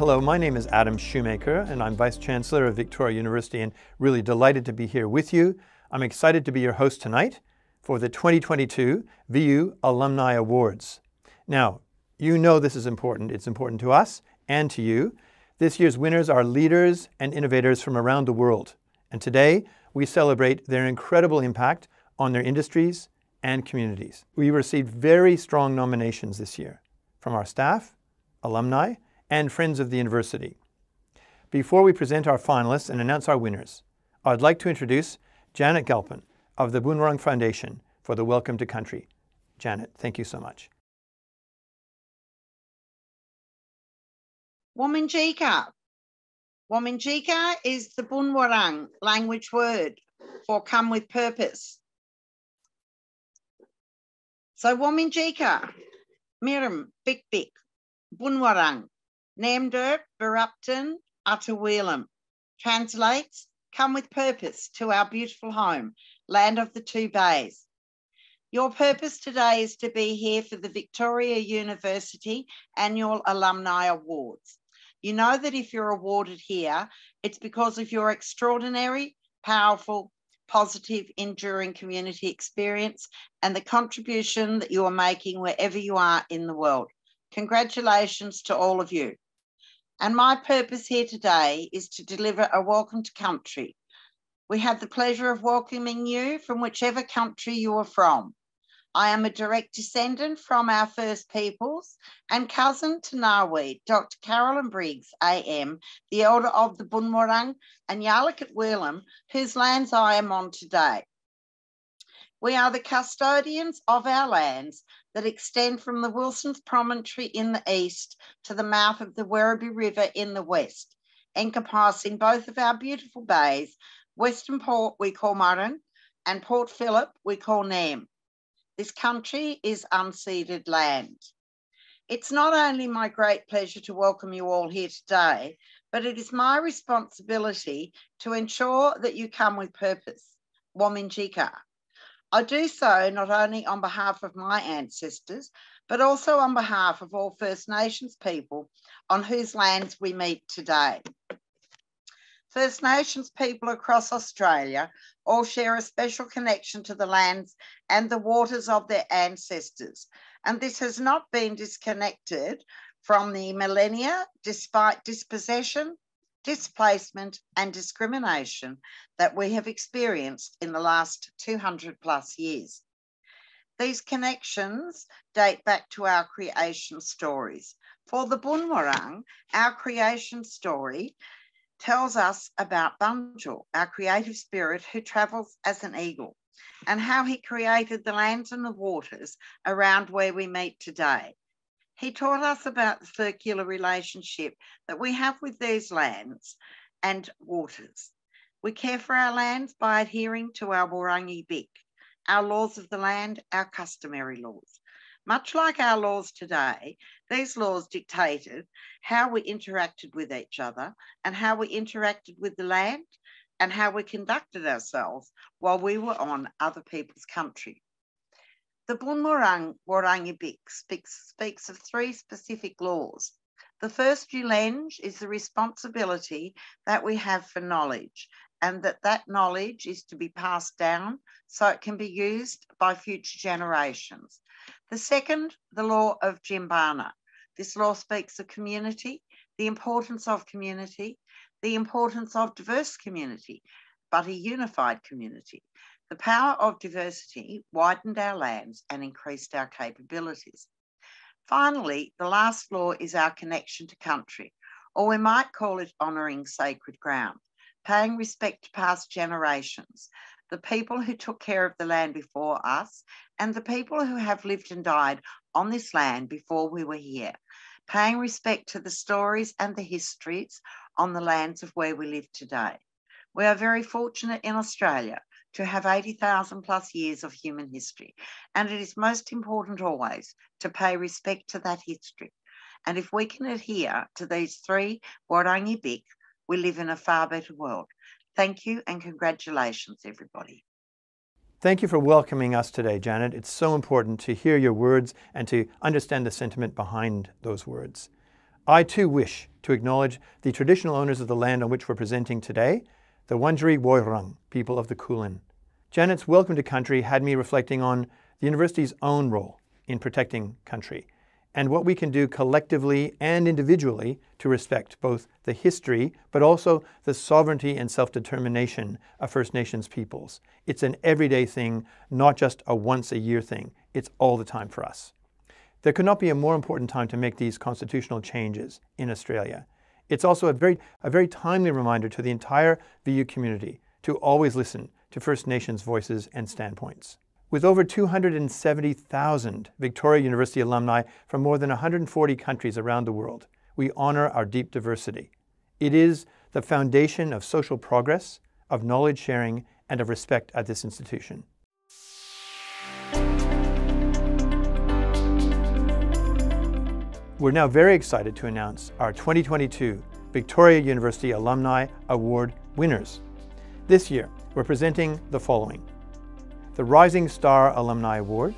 Hello, my name is Adam Shoemaker, and I'm Vice Chancellor of Victoria University, and really delighted to be here with you. I'm excited to be your host tonight for the 2022 VU Alumni Awards. Now, you know this is important. It's important to us and to you. This year's winners are leaders and innovators from around the world. And today, we celebrate their incredible impact on their industries and communities. We received very strong nominations this year from our staff, alumni, and friends of the university. Before we present our finalists and announce our winners, I'd like to introduce Janet Galpin of the Boon Foundation for the Welcome to Country. Janet, thank you so much. Wominjeka. Wominjeka is the Boon Wurrung language word for come with purpose. So Wominjeka, Miram, Bik Bik, Boon Wurrung, Namdur, Barupton, Ataweelam. Translates, come with purpose to our beautiful home, land of the two bays. Your purpose today is to be here for the Victoria University Annual Alumni Awards. You know that if you're awarded here, it's because of your extraordinary, powerful, positive, enduring community experience and the contribution that you are making wherever you are in the world. Congratulations to all of you. And my purpose here today is to deliver a welcome to country. We have the pleasure of welcoming you from whichever country you are from. I am a direct descendant from our First Peoples and cousin to Ngawi, Dr. Carolyn Briggs, AM, the elder of the Boon Wurrung and Yalukit Willam, whose lands I am on today. We are the custodians of our lands that extend from the Wilson's Promontory in the east to the mouth of the Werribee River in the west, encompassing both of our beautiful bays, Western Port we call Murrin and Port Phillip we call Nam. This country is unceded land. It's not only my great pleasure to welcome you all here today, but it is my responsibility to ensure that you come with purpose, Wominjeka. I do so not only on behalf of my ancestors, but also on behalf of all First Nations people on whose lands we meet today. First Nations people across Australia all share a special connection to the lands and the waters of their ancestors. And this has not been disconnected from the millennia, despite dispossession, displacement, and discrimination that we have experienced in the last 200 plus years. These connections date back to our creation stories. For the Boon Wurrung, our creation story tells us about Bunjil, our creative spirit who travels as an eagle, and how he created the lands and the waters around where we meet today. He taught us about the circular relationship that we have with these lands and waters. We care for our lands by adhering to our Wurrungi Bik, our laws of the land, our customary laws. Much like our laws today, these laws dictated how we interacted with each other and how we interacted with the land and how we conducted ourselves while we were on other people's country. The Boon Wurrung Wurrungi speaks, speaks of three specific laws. The first Julenge is the responsibility that we have for knowledge and that that knowledge is to be passed down so it can be used by future generations. The second, the law of Jimbana. This law speaks of community, the importance of community, the importance of diverse community, but a unified community. The power of diversity widened our lands and increased our capabilities. Finally, the last law is our connection to country, or we might call it honouring sacred ground, paying respect to past generations, the people who took care of the land before us, and the people who have lived and died on this land before we were here, paying respect to the stories and the histories on the lands of where we live today. We are very fortunate in Australia to have 80,000 plus years of human history, and it is most important always to pay respect to that history. And if we can adhere to these three Bik, we live in a far better world. Thank you and congratulations, everybody. Thank you for welcoming us today, Janet. It's so important to hear your words and to understand the sentiment behind those words. I too wish to acknowledge the traditional owners of the land on which we're presenting today, the Wurundjeri Woiwurrung people of the Kulin. Janet's welcome to country had me reflecting on the university's own role in protecting country and what we can do collectively and individually to respect both the history but also the sovereignty and self determination of First Nations peoples. It's an everyday thing, not just a once a year thing. It's all the time for us. There could not be a more important time to make these constitutional changes in Australia. It's also a very, a very timely reminder to the entire VU community to always listen to First Nations voices and standpoints. With over 270,000 Victoria University alumni from more than 140 countries around the world, we honor our deep diversity. It is the foundation of social progress, of knowledge sharing, and of respect at this institution. We're now very excited to announce our 2022 Victoria University Alumni Award winners. This year, we're presenting the following the Rising Star Alumni Award,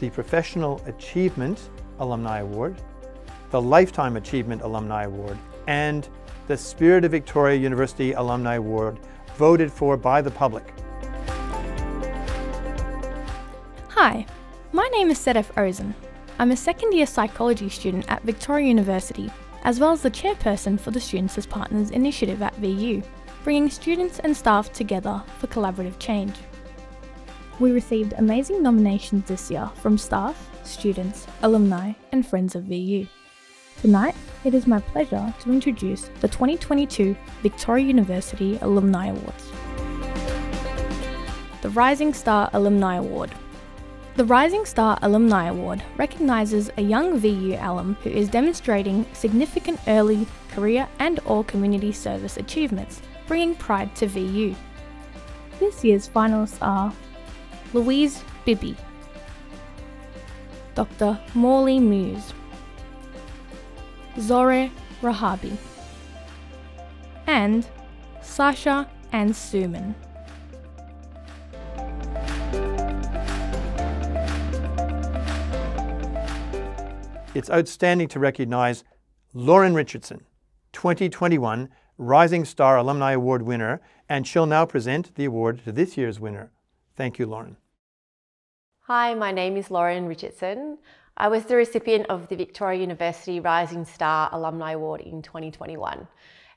the Professional Achievement Alumni Award, the Lifetime Achievement Alumni Award, and the Spirit of Victoria University Alumni Award, voted for by the public. Hi, my name is Sedef Ozen. I'm a second year psychology student at Victoria University, as well as the chairperson for the Students as Partners initiative at VU, bringing students and staff together for collaborative change. We received amazing nominations this year from staff, students, alumni, and friends of VU. Tonight, it is my pleasure to introduce the 2022 Victoria University Alumni Awards. The Rising Star Alumni Award. The Rising Star Alumni Award recognises a young VU alum who is demonstrating significant early career and or community service achievements, bringing pride to VU. This year's finalists are Louise Bibby, Dr. Morley Muse, Zore Rahabi, and Sasha and Suman. It's outstanding to recognize Lauren Richardson, 2021 Rising Star Alumni Award winner, and she'll now present the award to this year's winner. Thank you, Lauren. Hi, my name is Lauren Richardson. I was the recipient of the Victoria University Rising Star Alumni Award in 2021.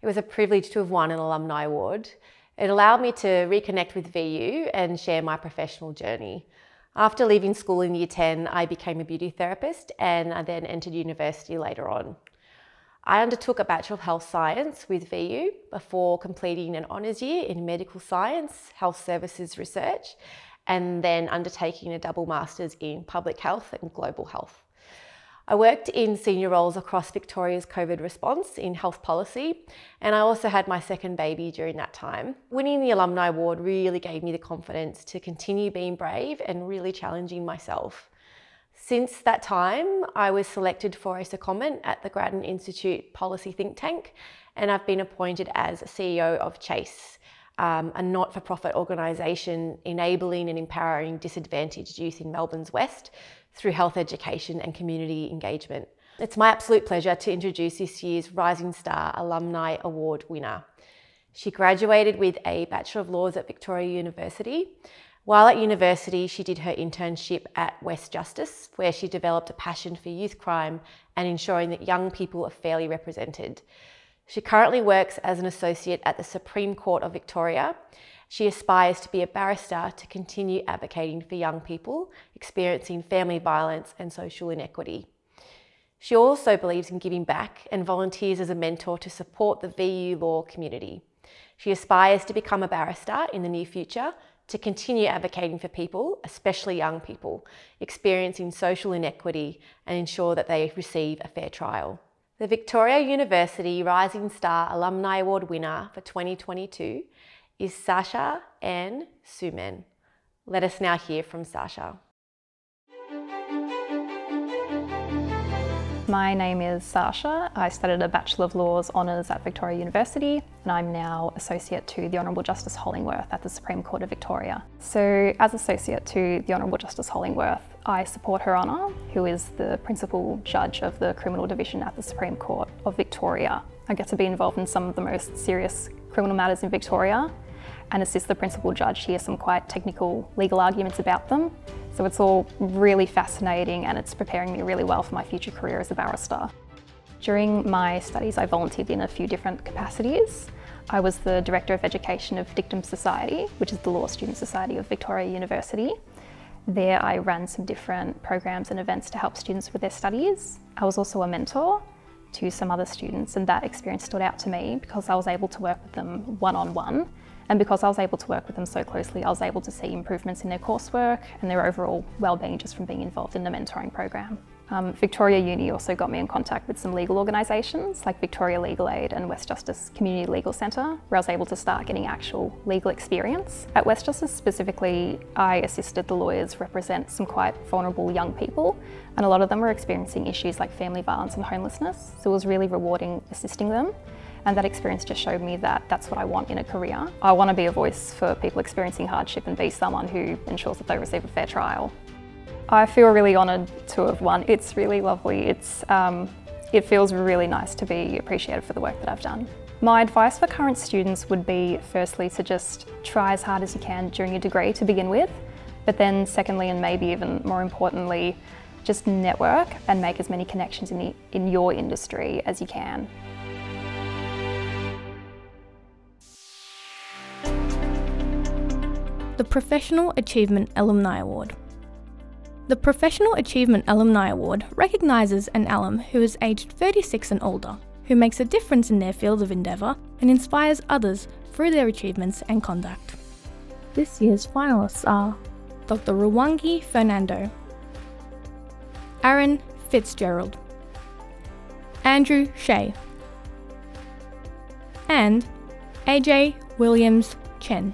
It was a privilege to have won an alumni award. It allowed me to reconnect with VU and share my professional journey. After leaving school in year 10, I became a beauty therapist and I then entered university later on. I undertook a Bachelor of Health Science with VU before completing an honours year in Medical Science, Health Services Research, and then undertaking a double master's in public health and global health. I worked in senior roles across Victoria's COVID response in health policy, and I also had my second baby during that time. Winning the Alumni Award really gave me the confidence to continue being brave and really challenging myself. Since that time, I was selected for a secondment at the Grattan Institute Policy Think Tank, and I've been appointed as CEO of CHASE, um, a not for profit organisation enabling and empowering disadvantaged youth in Melbourne's West through health education and community engagement. It's my absolute pleasure to introduce this year's Rising Star Alumni Award winner. She graduated with a Bachelor of Laws at Victoria University. While at university, she did her internship at West Justice, where she developed a passion for youth crime and ensuring that young people are fairly represented. She currently works as an associate at the Supreme Court of Victoria. She aspires to be a barrister to continue advocating for young people experiencing family violence and social inequity. She also believes in giving back and volunteers as a mentor to support the VU law community. She aspires to become a barrister in the near future to continue advocating for people, especially young people, experiencing social inequity and ensure that they receive a fair trial. The Victoria University Rising Star Alumni Award winner for 2022 is Sasha Ann Suman. Let us now hear from Sasha. My name is Sasha. I studied a Bachelor of Laws Honours at Victoria University and I'm now Associate to the Honourable Justice Hollingworth at the Supreme Court of Victoria. So as Associate to the Honourable Justice Hollingworth, I support Her Honour, who is the Principal Judge of the Criminal Division at the Supreme Court of Victoria. I get to be involved in some of the most serious criminal matters in Victoria and assist the Principal Judge hear some quite technical legal arguments about them so it's all really fascinating and it's preparing me really well for my future career as a barrister. During my studies, I volunteered in a few different capacities. I was the Director of Education of Dictum Society, which is the Law Student Society of Victoria University. There I ran some different programs and events to help students with their studies. I was also a mentor to some other students and that experience stood out to me because I was able to work with them one-on-one -on -one and because I was able to work with them so closely, I was able to see improvements in their coursework and their overall well-being just from being involved in the mentoring program. Um, Victoria Uni also got me in contact with some legal organisations like Victoria Legal Aid and West Justice Community Legal Centre, where I was able to start getting actual legal experience. At West Justice specifically, I assisted the lawyers represent some quite vulnerable young people, and a lot of them were experiencing issues like family violence and homelessness, so it was really rewarding assisting them. And that experience just showed me that that's what I want in a career. I want to be a voice for people experiencing hardship and be someone who ensures that they receive a fair trial. I feel really honoured to have won. It's really lovely. It's, um, it feels really nice to be appreciated for the work that I've done. My advice for current students would be firstly to just try as hard as you can during your degree to begin with, but then secondly and maybe even more importantly, just network and make as many connections in, the, in your industry as you can. The Professional Achievement Alumni Award. The Professional Achievement Alumni Award recognises an alum who is aged 36 and older, who makes a difference in their field of endeavour and inspires others through their achievements and conduct. This year's finalists are Dr. Ruwangi Fernando, Aaron Fitzgerald, Andrew Shea, and AJ Williams Chen.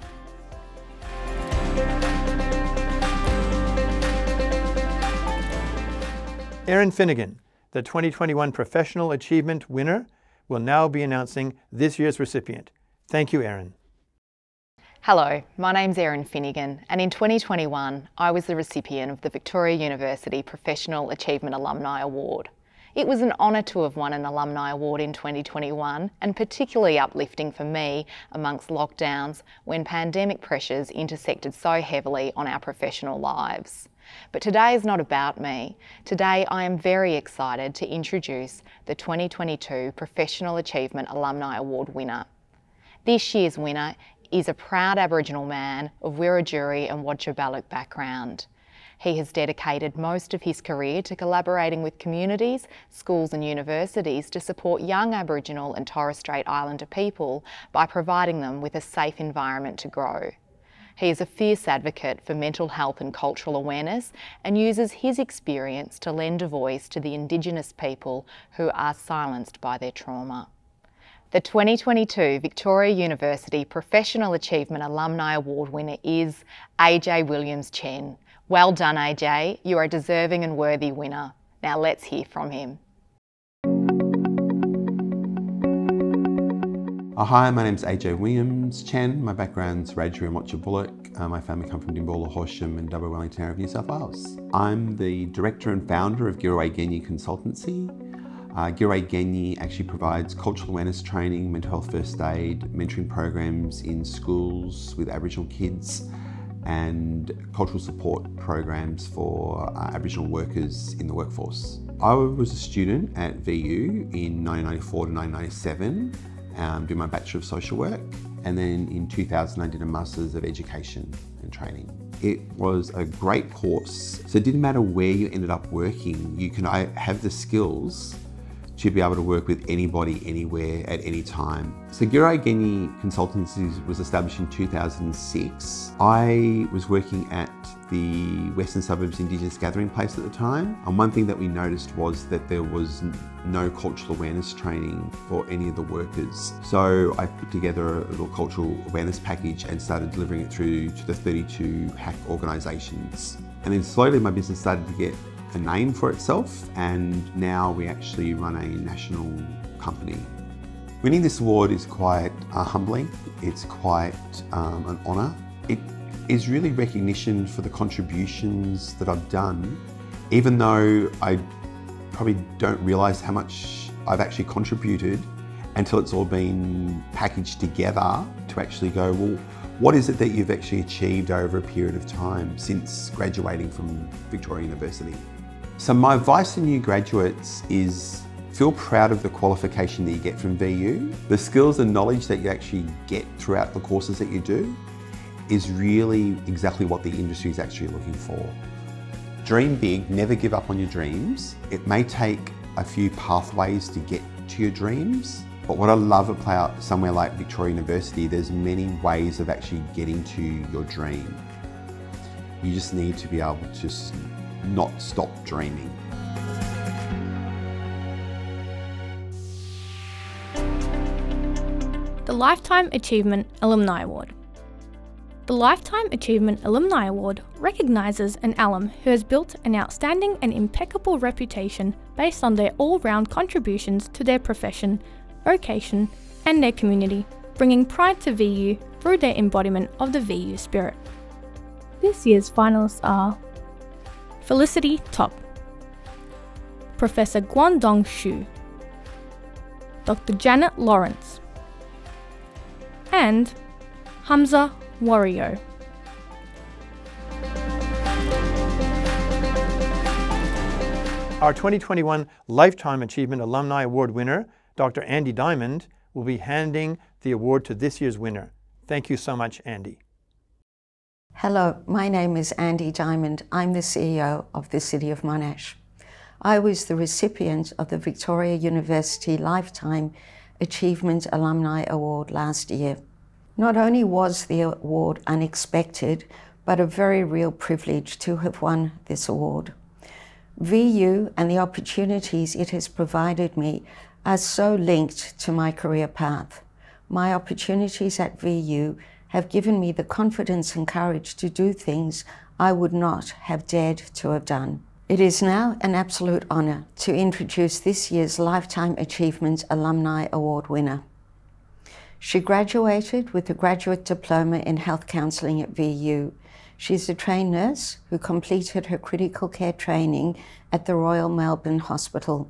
Erin Finnegan, the 2021 Professional Achievement winner, will now be announcing this year's recipient. Thank you, Erin. Hello, my name's Erin Finnegan, and in 2021 I was the recipient of the Victoria University Professional Achievement Alumni Award. It was an honour to have won an Alumni Award in 2021 and particularly uplifting for me amongst lockdowns when pandemic pressures intersected so heavily on our professional lives. But today is not about me. Today I am very excited to introduce the 2022 Professional Achievement Alumni Award winner. This year's winner is a proud Aboriginal man of Wiradjuri and Wotjobaluk background. He has dedicated most of his career to collaborating with communities, schools and universities to support young Aboriginal and Torres Strait Islander people by providing them with a safe environment to grow. He is a fierce advocate for mental health and cultural awareness and uses his experience to lend a voice to the Indigenous people who are silenced by their trauma. The 2022 Victoria University Professional Achievement Alumni Award winner is AJ Williams-Tchen. Well done, AJ. You are a deserving and worthy winner. Now let's hear from him. Uh, hi, my name's AJ Williams-Tchen. My background's Wiradjuri and Wotjobaluk. Uh, my family come from Dimboola, Horsham and Dubbo Wellington of New South Wales. I'm the director and founder of Girraway Ganyi Consultancy. Uh, Ganyi actually provides cultural awareness training, mental health first aid, mentoring programs in schools with Aboriginal kids and cultural support programs for uh, Aboriginal workers in the workforce. I was a student at VU in 1994 to 1997 um, do my Bachelor of Social Work, and then in 2000 I did a Master's of Education and Training. It was a great course, so it didn't matter where you ended up working, you can have the skills to be able to work with anybody, anywhere, at any time. So Girraway Ganyi Consultancies was established in 2006. I was working at the Western Suburbs Indigenous Gathering Place at the time. And one thing that we noticed was that there was no cultural awareness training for any of the workers. So I put together a little cultural awareness package and started delivering it through to the 32 HAC organisations. And then slowly my business started to get a name for itself, and now we actually run a national company. Winning this award is quite uh, humbling, it's quite um, an honour. It is really recognition for the contributions that I've done, even though I probably don't realise how much I've actually contributed until it's all been packaged together to actually go, well, what is it that you've actually achieved over a period of time since graduating from Victoria University? So my advice to new graduates is feel proud of the qualification that you get from VU. The skills and knowledge that you actually get throughout the courses that you do is really exactly what the industry is actually looking for. Dream big, never give up on your dreams. It may take a few pathways to get to your dreams, but what I love about somewhere like Victoria University, there's many ways of actually getting to your dream. You just need to be able to not stop dreaming. The Lifetime Achievement Alumni Award. The Lifetime Achievement Alumni Award recognises an alum who has built an outstanding and impeccable reputation based on their all round contributions to their profession, vocation, and their community, bringing pride to VU through their embodiment of the VU spirit. This year's finalists are Felicity Topp, Professor Guangdong Xu, Dr. Janet Lawrence, and Hamza Wario. Our 2021 Lifetime Achievement Alumni Award winner, Dr. Andy Diamond, will be handing the award to this year's winner. Thank you so much, Andy. Hello, my name is Andy Diamond. I'm the CEO of the City of Monash. I was the recipient of the Victoria University Lifetime Achievement Alumni Award last year. Not only was the award unexpected, but a very real privilege to have won this award. VU and the opportunities it has provided me are so linked to my career path. My opportunities at VU have given me the confidence and courage to do things I would not have dared to have done. It is now an absolute honour to introduce this year's Lifetime Achievement Alumni Award winner. She graduated with a graduate diploma in health counselling at VU. She's a trained nurse who completed her critical care training at the Royal Melbourne Hospital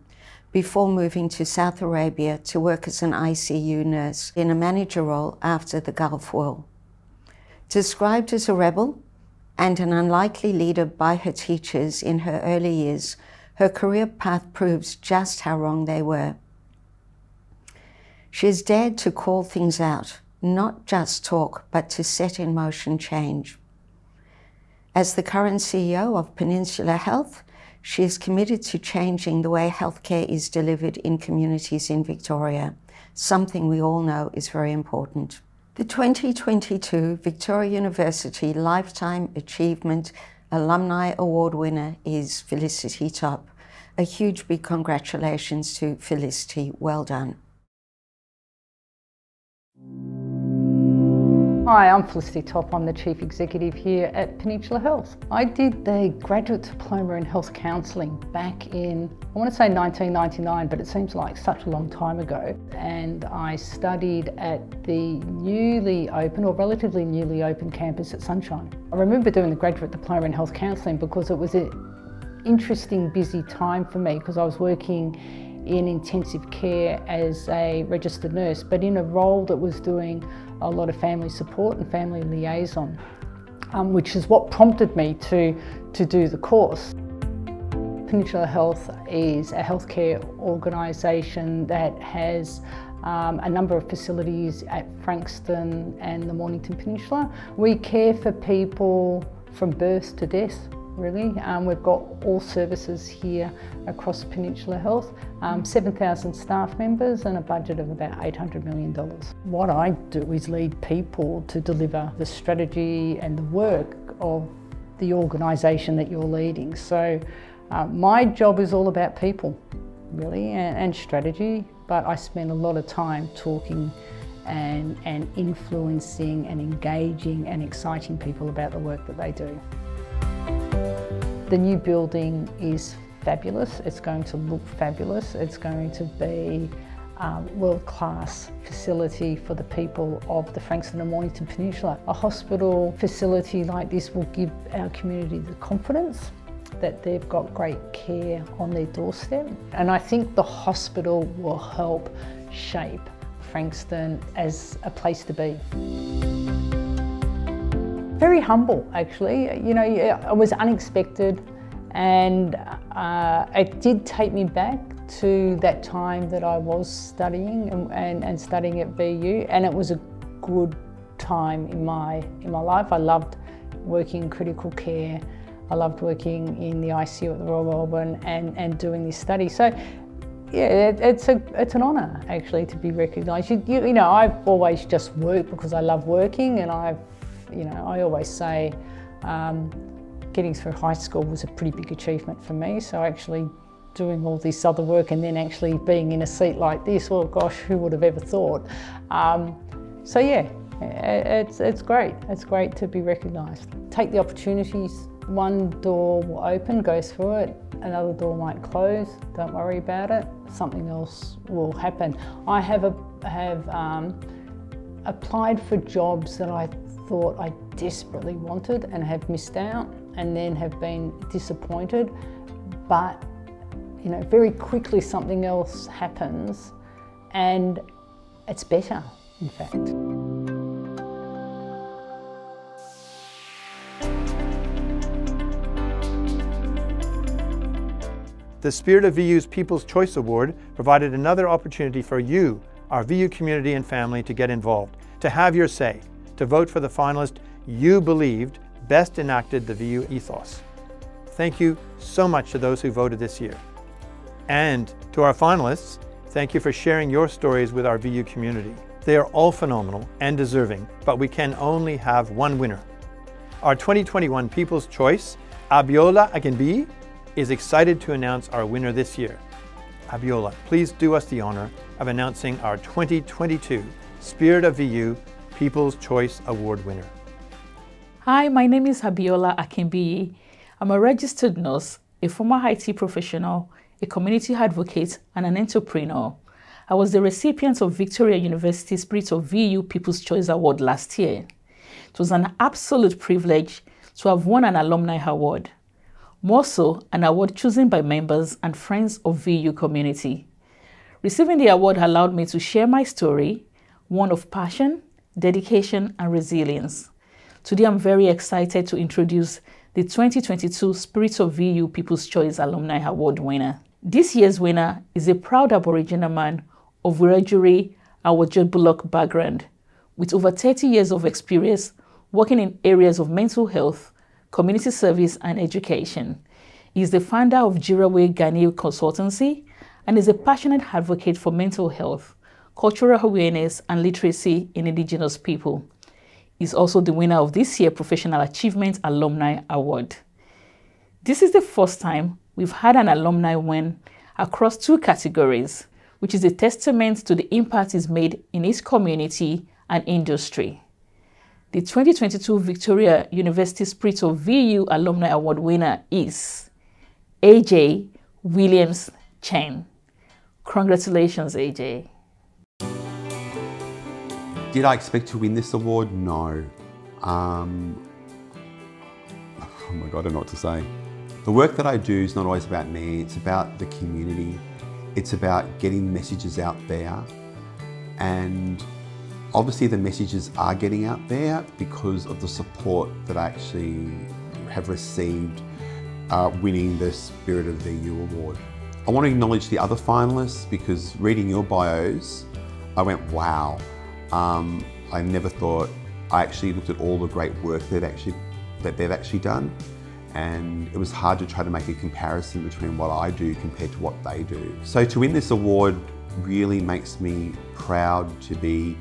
before moving to Saudi Arabia to work as an ICU nurse in a manager role after the Gulf War. Described as a rebel and an unlikely leader by her teachers in her early years, her career path proves just how wrong they were. She has dared to call things out, not just talk, but to set in motion change. As the current CEO of Peninsula Health, she is committed to changing the way healthcare is delivered in communities in Victoria, something we all know is very important. The 2022 Victoria University Lifetime Achievement Alumni Award winner is Felicity Topp. A huge big congratulations to Felicity. Well done. Hi, I'm Felicity Topp. I'm the Chief Executive here at Peninsula Health. I did the graduate diploma in health counselling back in, I want to say 1999, but it seems like such a long time ago. And I studied at the newly open or relatively newly open campus at Sunshine. I remember doing the graduate diploma in health counselling because it was an interesting, busy time for me because I was working in intensive care as a registered nurse, but in a role that was doing a lot of family support and family liaison, um, which is what prompted me to, to do the course. Peninsula Health is a healthcare organisation that has um, a number of facilities at Frankston and the Mornington Peninsula. We care for people from birth to death really. Um, we've got all services here across Peninsula Health, um, 7,000 staff members and a budget of about $800 million. What I do is lead people to deliver the strategy and the work of the organisation that you're leading. So uh, my job is all about people, really, and, and strategy, but I spend a lot of time talking and, and influencing and engaging and exciting people about the work that they do. The new building is fabulous. It's going to look fabulous. It's going to be um, world-class facility for the people of the Frankston and Mornington Peninsula. A hospital facility like this will give our community the confidence that they've got great care on their doorstep. And I think the hospital will help shape Frankston as a place to be. Very humble, actually. You know, it was unexpected and uh, it did take me back to that time that I was studying and, and, and, studying at VU and it was a good time in my, in my life. I loved working in critical care. I loved working in the ICU at the Royal Melbourne and, and doing this study. So yeah, it, it's, a, it's an honour actually to be recognised. You, you, you know, I've always just worked because I love working and I've, you know, I always say um, getting through high school was a pretty big achievement for me. So actually doing all this other work and then actually being in a seat like this, well, gosh, who would have ever thought? Um, so yeah, it's, it's great. It's great to be recognised. Take the opportunities. One door will open, go through it. Another door might close. Don't worry about it. Something else will happen. I have, a, have um, applied for jobs that I thought I desperately wanted and have missed out and then have been disappointed. But you know, very quickly something else happens and it's better, in fact. The Spirit of VU's People's Choice Award provided another opportunity for you, our VU community and family, to get involved, to have your say, to vote for the finalist you believed best enacted the VU ethos. Thank you so much to those who voted this year. And to our finalists, thank you for sharing your stories with our VU community. They are all phenomenal and deserving, but we can only have one winner. Our 2021 People's Choice, Abiola Akinbi, is excited to announce our winner this year. Abiola, please do us the honor of announcing our 2022 Spirit of VU People's Choice Award winner. Hi, my name is Habiola Akinbi. I'm a registered nurse, a former IT professional, a community advocate, and an entrepreneur. I was the recipient of Victoria University Spirit of VU People's Choice Award last year. It was an absolute privilege to have won an alumni award. More so, an award chosen by members and friends of VU community. Receiving the award allowed me to share my story, one of passion, dedication, and resilience. Today, I'm very excited to introduce the 2022 Spirit of VU People's Choice Alumni Award winner. This year's winner is a proud Aboriginal man of Wiradjuri, Bullock background, with over 30 years of experience working in areas of mental health, community service, and education. He is the founder of Girraway Ganyi Consultancy and is a passionate advocate for mental health, cultural awareness, and literacy in Indigenous people. He is also the winner of this year's Professional Achievement Alumni Award. This is the first time we've had an alumni win across two categories, which is a testament to the impact he's made in his community and industry. The 2022 Victoria University Spirit of VU Alumni Award winner is AJ Williams Chen. Congratulations, AJ. Did I expect to win this award? No. Um, oh my God, I don't know what to say. The work that I do is not always about me, it's about the community. It's about getting messages out there. And obviously the messages are getting out there because of the support that I actually have received uh, winning the Spirit of VU award. I want to acknowledge the other finalists because reading your bios, I went, wow. Um, I never thought, I actually looked at all the great work that actually that they've actually done and it was hard to try to make a comparison between what I do compared to what they do. So to win this award really makes me proud to be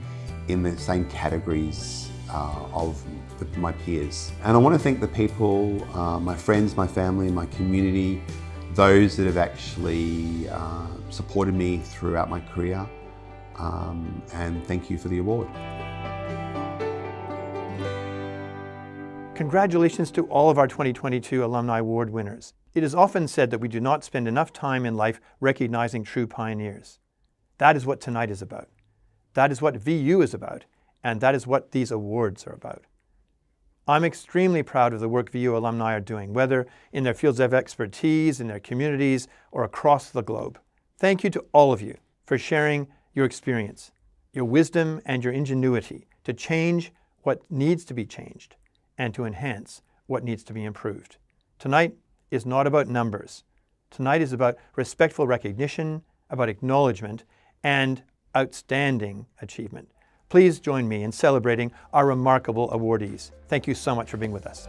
in the same categories uh, of the, my peers. And I want to thank the people, uh, my friends, my family, my community, those that have actually uh, supported me throughout my career. Um, and thank you for the award. Congratulations to all of our 2022 Alumni Award winners. It is often said that we do not spend enough time in life recognizing true pioneers. That is what tonight is about. That is what VU is about, and that is what these awards are about. I'm extremely proud of the work VU alumni are doing, whether in their fields of expertise, in their communities, or across the globe. Thank you to all of you for sharing your experience, your wisdom, and your ingenuity to change what needs to be changed and to enhance what needs to be improved. Tonight is not about numbers. Tonight is about respectful recognition, about acknowledgement, and outstanding achievement. Please join me in celebrating our remarkable awardees. Thank you so much for being with us.